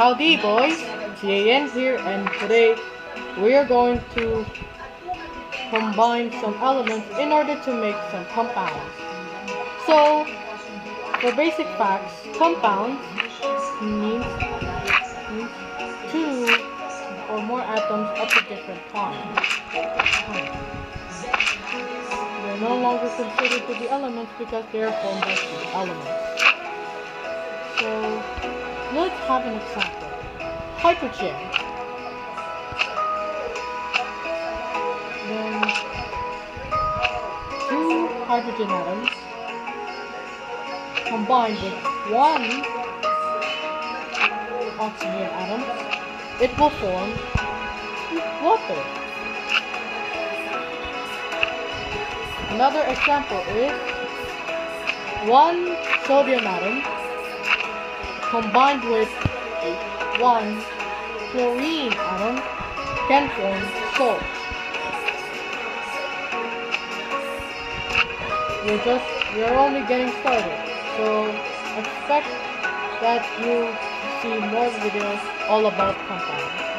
Howdy boys, TAN here and today we are going to combine some elements in order to make some compounds. So, for basic facts, compounds means, means two or more atoms of a different time. They're no longer considered to be elements because they are formed by two elements. So, let's have an example. Hydrogen. Then, two hydrogen atoms combined with one oxygen atom, it will form water. Another example is one sodium atom combined with one chlorine atom can form salt. We're just we're only getting started, so expect that you see more videos all about compounds.